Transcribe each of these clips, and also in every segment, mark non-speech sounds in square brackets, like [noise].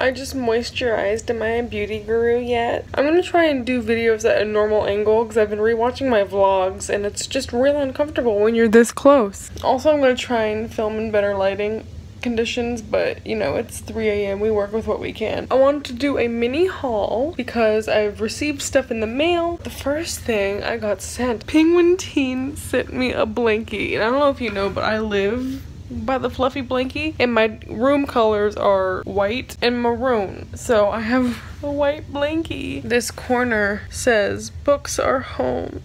I just moisturized. Am I a beauty guru yet? I'm gonna try and do videos at a normal angle because I've been rewatching my vlogs and it's just real uncomfortable when you're this close. Also, I'm gonna try and film in better lighting conditions, but you know, it's 3 a.m. We work with what we can. I wanted to do a mini haul because I've received stuff in the mail. The first thing I got sent, Penguin Teen sent me a blankie. And I don't know if you know, but I live by the fluffy blankie and my room colors are white and maroon so I have a white blankie. This corner says books are home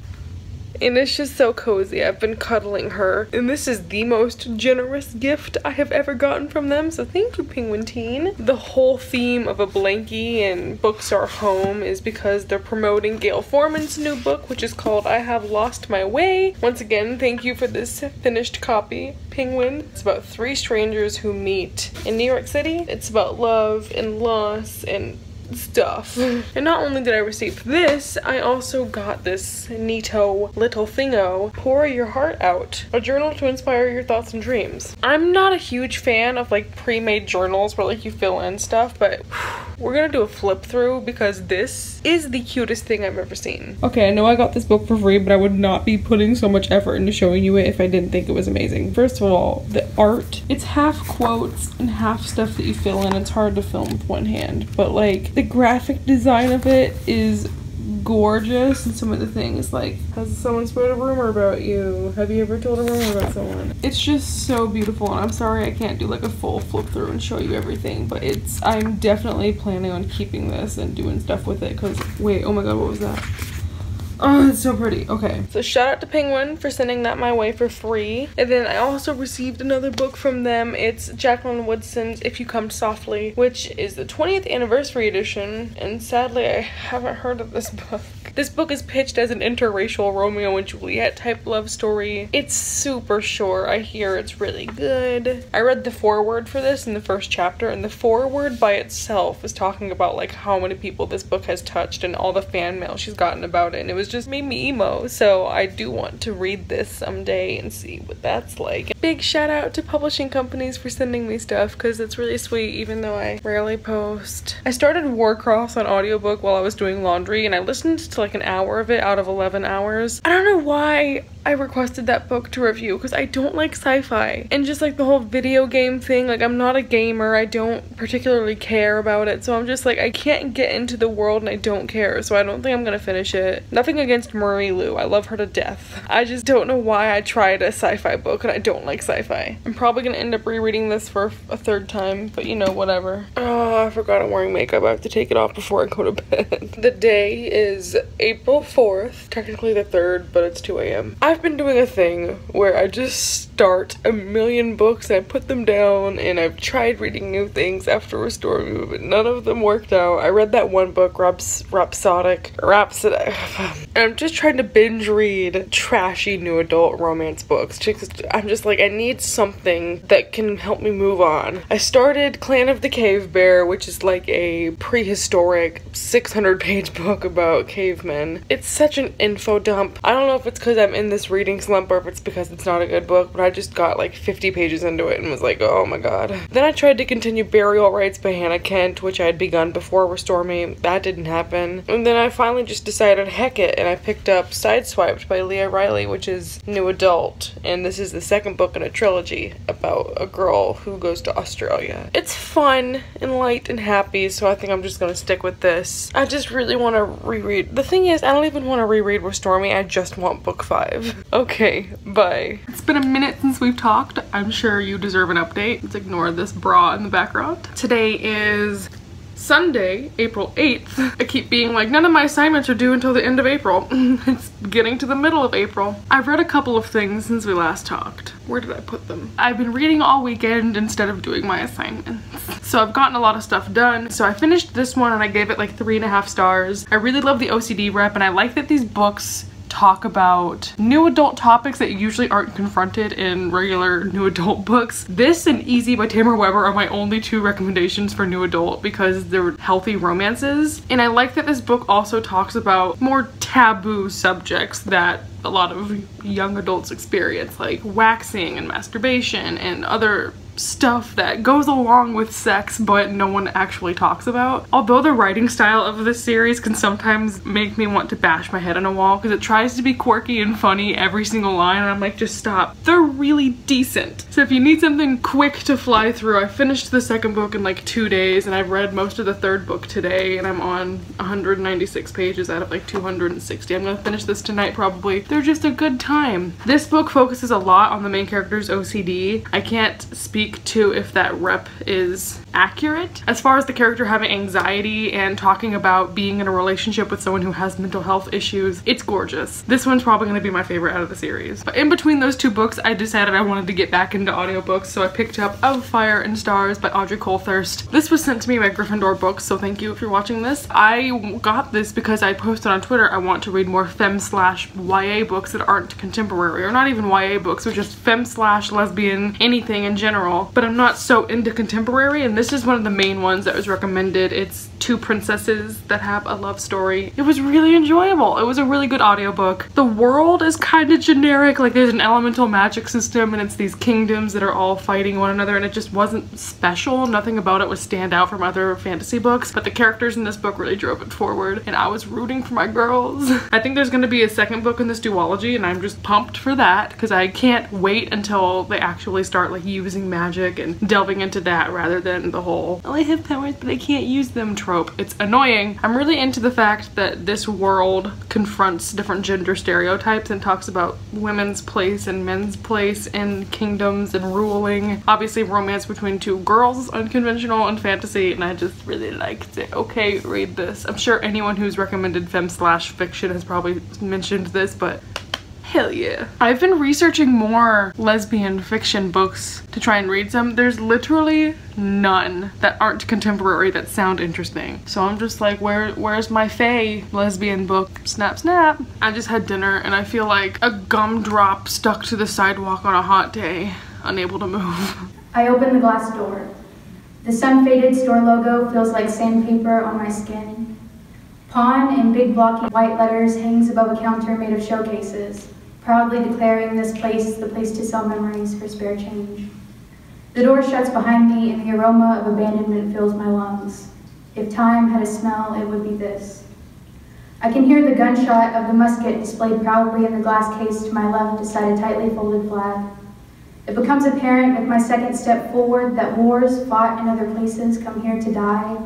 and it's just so cozy. I've been cuddling her, and this is the most generous gift I have ever gotten from them, so thank you, Penguin Teen. The whole theme of a blankie and books are home is because they're promoting Gayle Forman's new book, which is called I Have Lost My Way. Once again, thank you for this finished copy, Penguin. It's about three strangers who meet in New York City. It's about love and loss and stuff. [laughs] and not only did I receive this, I also got this neato little thingo, Pour Your Heart Out, a journal to inspire your thoughts and dreams. I'm not a huge fan of like pre-made journals where like you fill in stuff, but we're gonna do a flip through because this is the cutest thing I've ever seen. Okay, I know I got this book for free, but I would not be putting so much effort into showing you it if I didn't think it was amazing. First of all, the art, it's half quotes and half stuff that you fill in. It's hard to film with one hand, but like the graphic design of it is gorgeous and some of the things like has someone spread a rumor about you? Have you ever told a rumor about someone? it's just so beautiful and i'm sorry i can't do like a full flip through and show you everything but it's i'm definitely planning on keeping this and doing stuff with it because wait oh my god what was that Oh, it's so pretty. Okay. So shout out to Penguin for sending that my way for free. And then I also received another book from them. It's Jacqueline Woodson's If You Come Softly, which is the 20th anniversary edition. And sadly, I haven't heard of this [laughs] book. This book is pitched as an interracial Romeo and Juliet type love story. It's super short. I hear it's really good. I read the foreword for this in the first chapter, and the foreword by itself is talking about like how many people this book has touched and all the fan mail she's gotten about it. And it was just made me emo. So I do want to read this someday and see what that's like. Big shout out to publishing companies for sending me stuff because it's really sweet even though I rarely post. I started Warcross on audiobook while I was doing laundry and I listened to like an hour of it out of 11 hours. I don't know why I requested that book to review because I don't like sci-fi. And just like the whole video game thing like I'm not a gamer. I don't particularly care about it. So I'm just like I can't get into the world and I don't care. So I don't think I'm gonna finish it. Nothing against Marie Lu I love her to death. I just don't know why I tried a sci-fi book and I don't like sci-fi. I'm probably gonna end up rereading this for a third time but you know whatever. Oh I forgot I'm wearing makeup. I have to take it off before I go to bed. [laughs] The day is April 4th technically the 3rd but it's 2 a.m. I've been doing a thing where I just start a million books and I put them down and I've tried reading new things after Restore Me, but none of them worked out. I read that one book, Raps Rhapsodic, Rhapsody, and [sighs] I'm just trying to binge read trashy new adult romance books. I'm just like, I need something that can help me move on. I started Clan of the Cave Bear, which is like a prehistoric 600 page [laughs] book about cavemen. It's such an info dump. I don't know if it's because I'm in this this reading slump or if it's because it's not a good book, but I just got like 50 pages into it and was like, oh my god. Then I tried to continue Burial Rites by Hannah Kent, which I had begun before Restore Me. That didn't happen. And then I finally just decided, heck it, and I picked up Sideswiped by Lia Riley, which is new adult. And this is the second book in a trilogy about a girl who goes to Australia. It's fun and light and happy, so I think I'm just gonna stick with this. I just really want to reread. The thing is, I don't even want to reread Restore Me, I just want book five. [laughs] Okay, bye. It's been a minute since we've talked. I'm sure you deserve an update. Let's ignore this bra in the background. Today is Sunday, April 8th. I keep being like, none of my assignments are due until the end of April. [laughs] it's getting to the middle of April. I've read a couple of things since we last talked. Where did I put them? I've been reading all weekend instead of doing my assignments. So I've gotten a lot of stuff done. So I finished this one and I gave it like three and a half stars. I really love the OCD rep and I like that these books talk about new adult topics that usually aren't confronted in regular new adult [laughs] books. This and Easy by Tammara Webber are my only two recommendations for new adult because they're healthy romances. And I like that this book also talks about more taboo subjects that a lot of young adults experience like waxing and masturbation and other stuff that goes along with sex but no one actually talks about. Although the writing style of this series can sometimes make me want to bash my head on a wall because it tries to be quirky and funny every single line and I'm like just stop. They're really decent. So if you need something quick to fly through, I finished the second book in like two days and I've read most of the third book today and I'm on 196 pages out of like 260. I'm gonna finish this tonight probably. They're just a good time. This book focuses a lot on the main character's OCD. I can't speak to if that rep is accurate. As far as the character having anxiety and talking about being in a relationship with someone who has mental health issues, it's gorgeous. This one's probably going to be my favorite out of the series. But in between those two books, I decided I wanted to get back into audiobooks, so I picked up Of Fire and Stars by Audrey Coulthurst. This was sent to me by Gryffindor Books, so thank you if you're watching this. I got this because I posted on Twitter I want to read more fem slash YA books that aren't contemporary, or not even YA books, or just fem slash lesbian anything in general. But I'm not so into contemporary, and this is one of the main ones that was recommended. It's two princesses that have a love story. It was really enjoyable. It was a really good audiobook. The world is kind of generic, like there's an elemental magic system and it's these kingdoms that are all fighting one another and it just wasn't special. Nothing about it was stand out from other fantasy books, but the characters in this book really drove it forward and I was rooting for my girls. [laughs] I think there's gonna be a second book in this duology and I'm just pumped for that because I can't wait until they actually start like using magic and delving into that rather than the whole, oh I have powers but I can't use them trope. It's annoying. I'm really into the fact that this world confronts different gender stereotypes and talks about women's place and men's place in kingdoms and ruling. Obviously romance between two girls, unconventional and fantasy, and I just really liked it. Okay, read this. I'm sure anyone who's recommended fem slash fiction has probably mentioned this, but Hell yeah. I've been researching more lesbian fiction books to try and read some. There's literally none that aren't contemporary that sound interesting. So I'm just like, where where's my Fae lesbian book? Snap, snap. I just had dinner and I feel like a gumdrop stuck to the sidewalk on a hot day, unable to move. [laughs] I open the glass door. The sun-faded store logo feels like sandpaper on my skin. Pawn in big blocky white letters hangs above a counter made of showcases proudly declaring this place the place to sell memories for spare change. The door shuts behind me and the aroma of abandonment fills my lungs. If time had a smell, it would be this. I can hear the gunshot of the musket displayed proudly in the glass case to my left beside a tightly folded flag. It becomes apparent with my second step forward that wars fought in other places come here to die,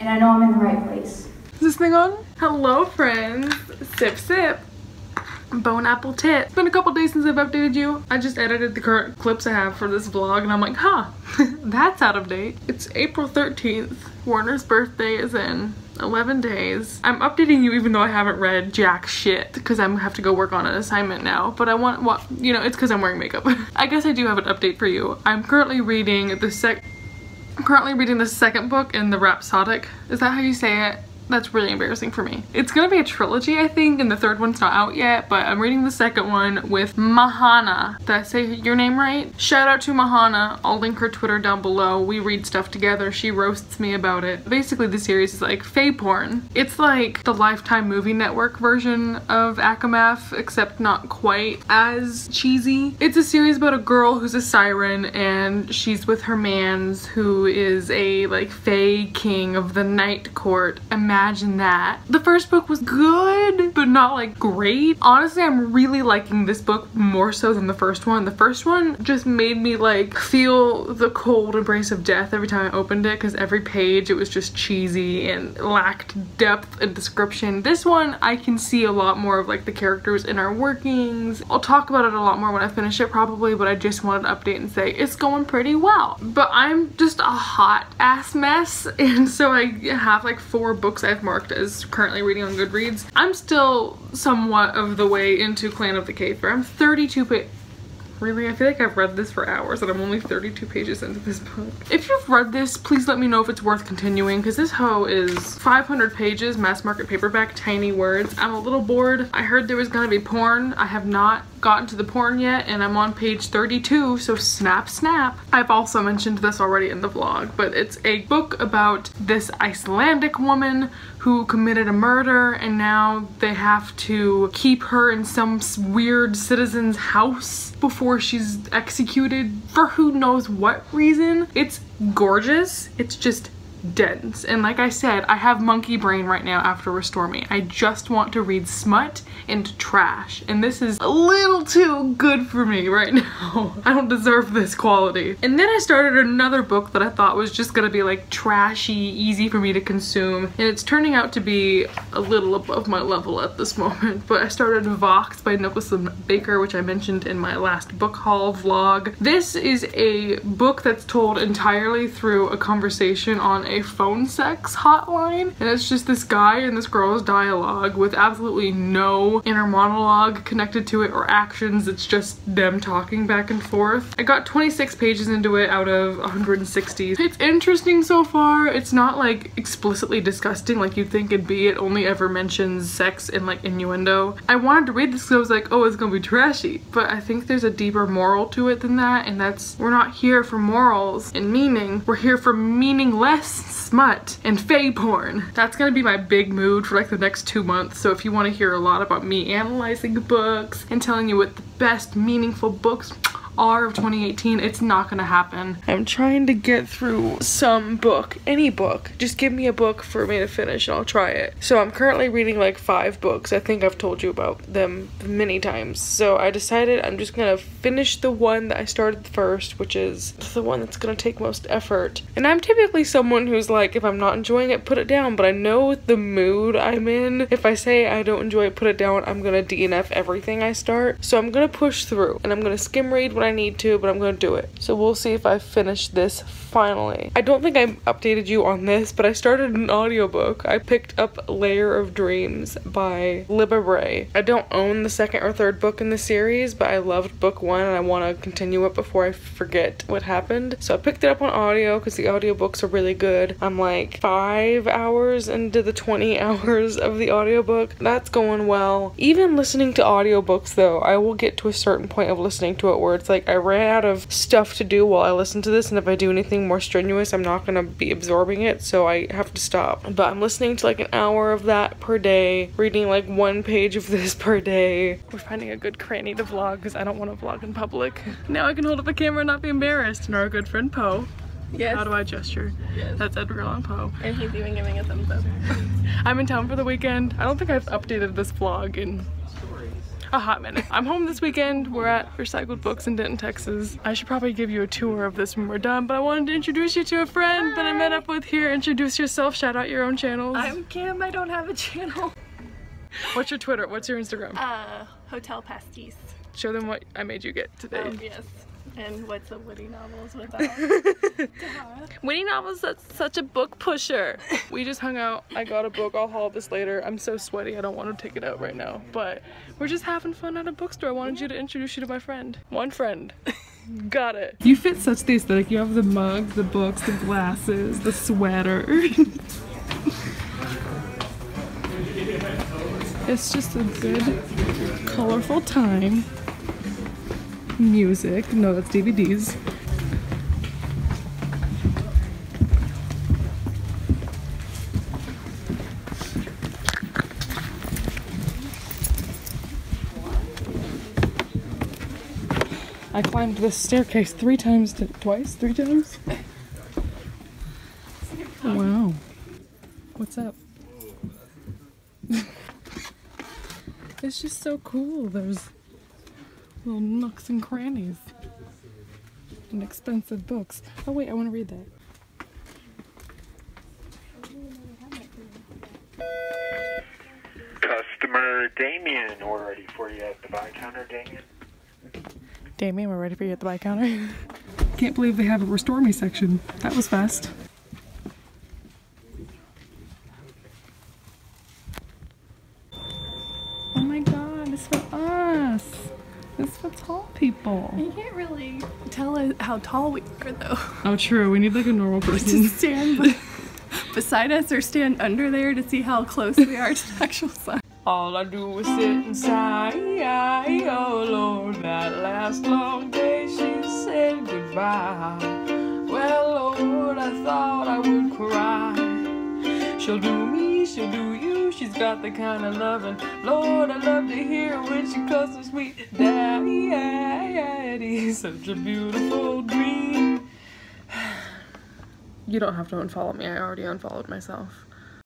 and I know I'm in the right place. Is this thing on? Hello friends, sip sip bone apple tit. It's been a couple days since I've updated you. I just edited the current clips I have for this vlog and I'm like, huh, [laughs] that's out of date. It's April 13th. Warner's birthday is in 11 days. I'm updating you even though I haven't read jack shit because I have to go work on an assignment now. But I want, what, you know, it's because I'm wearing makeup. [laughs] I guess I do have an update for you. I'm currently reading the sec I'm currently reading the second book in the Rhapsodic. Is that how you say it? That's really embarrassing for me. It's gonna be a trilogy, I think, and the third one's not out yet, but I'm reading the second one with Mahana. Did I say your name right? Shout out to Mahana. I'll link her Twitter down below. We read stuff together. She roasts me about it. Basically, the series is like Fae porn. It's like the Lifetime Movie Network version of ACOMAF, except not quite as cheesy. It's a series about a girl who's a siren and she's with her mans who is a like Fae king of the night court. Imagine imagine that. The first book was good, but not like great. Honestly, I'm really liking this book more so than the first one. The first one just made me like feel the cold embrace of death every time I opened it because every page it was just cheesy and lacked depth and description. This one, I can see a lot more of like the characters inner workings. I'll talk about it a lot more when I finish it probably, but I just wanted to update and say it's going pretty well. But I'm just a hot ass mess [laughs] and so I have like four books I've marked as currently reading on Goodreads. I'm still somewhat of the way into Clan of the Cave Bear. I'm 32 pages. Really? I feel like I've read this for hours and I'm only 32 pages into this book. If you've read this, please let me know if it's worth continuing because this hoe is 500 pages, mass market paperback, tiny words. I'm a little bored. I heard there was gonna be porn. I have not gotten to the porn yet and I'm on page 32 so snap snap. I've also mentioned this already in the vlog but it's a book about this Icelandic woman who committed a murder and now they have to keep her in some weird citizen's house before she's executed for who knows what reason. It's gorgeous. It's just dense. And like I said, I have monkey brain right now after Restore Me. I just want to read smut and trash. And this is a little too good for me right [laughs] now. I don't deserve this quality. And then I started another book that I thought was just gonna be like trashy, easy for me to consume. And it's turning out to be a little above my level at this moment. [laughs] But I started Vox by Nicholson Baker, which I mentioned in my last book haul vlog. This is a book that's told entirely through a conversation on a phone sex hotline. And it's just this guy and this girl's dialogue with absolutely no inner monologue connected to it or actions. It's just them talking back and forth. I got 26 pages into it out of 160. It's interesting so far. It's not like explicitly disgusting like you'd think it'd be. It only ever mentions sex and like innuendo. I wanted to read this because I was like, oh, it's gonna be trashy. But I think there's a deeper moral to it than that. And that's, we're not here for morals and meaning. We're here for meaningless smut and fae porn. That's gonna be my big mood for like the next two months. So if you wanna hear a lot about me analyzing books and telling you what the best meaningful books R of 2018, it's not gonna happen. I'm trying to get through some book, any book. Just give me a book for me to finish and I'll try it. So I'm currently reading like five books. I think I've told you about them many times. So I decided I'm just gonna finish the one that I started first, which is the one that's gonna take most effort. And I'm typically someone who's like, if I'm not enjoying it, put it down. But I know with the mood I'm in. If I say I don't enjoy it, put it down, I'm gonna DNF everything I start. So I'm gonna push through and I'm gonna skim read when I need to, but I'm gonna do it. So we'll see if I finish this finally. I don't think I updated you on this, but I started an audiobook. I picked up Lair of Dreams by Libba Bray. I don't own the second or third book in the series, but I loved book one and I want to continue it before I forget what happened. So I picked it up on audio because the audiobooks are really good. I'm like five hours into the 20 [laughs] hours of the audiobook. That's going well. Even listening to audiobooks though, I will get to a certain point of listening to it where it's like I ran out of stuff to do while I listen to this and if I do anything more strenuous, I'm not gonna be absorbing it, so I have to stop. But I'm listening to like an hour of that per day, reading like one page of [laughs] this per day. We're finding a good cranny to vlog because I don't want to vlog in public. Now I can hold up a camera and not be embarrassed. And our good friend Poe. Yes. How do I gesture? Yes. That's Edgar Allan Poe. And he's even giving a thumbs up. [laughs] I'm in town for the weekend. I don't think I've updated this vlog in a hot minute. I'm home this weekend. We're at Recycled Books in Denton, Texas. I should probably give you a tour of this when we're done, but I wanted to introduce you to a friend Hi. that I met up with here. Introduce yourself, shout out your own channels. I'm Kim, I don't have a channel. What's your Twitter? What's your Instagram? Uh, Hotel Pastis. Show them what I made you get today. Oh, yes. And what's a Whitty Novels without? [laughs] Whitty Novels, that's such a book pusher. We just hung out. I got a book. I'll haul this later. I'm so sweaty. I don't want to take it out right now. But we're just having fun at a bookstore. I wanted you to introduce you to my friend. One friend. [laughs] got it. You fit such the aesthetic. You have the mug, the books, the glasses, the sweater. [laughs] it's just a good, colorful time music. No, that's DVDs. I climbed this staircase three times, to, twice, three times. Wow. What's up? [laughs] it's just so cool. There's little nooks and crannies and expensive books. Oh wait, I want to read that. Customer Damien, we're ready for you at the buy counter, Damien. Damien, we're ready for you at the buy counter. Can't believe they have a restore me section. That was fast. Oh my god, it's for us. It's for tall people. You can't really tell how tall we are though. Oh true, we need like a normal [laughs] person. to stand [laughs] beside us or stand under there to see how close we are to the actual sun. All I do is sit and sigh, oh Lord, that last long day she said goodbye. Well, Lord, I thought I would cry. She'll do me, she'll do you, she's got the kind of loving. Lord, I love to hear when she calls me sweet daddy. Such a beautiful dream. [sighs] You don't have to unfollow me. I already unfollowed myself.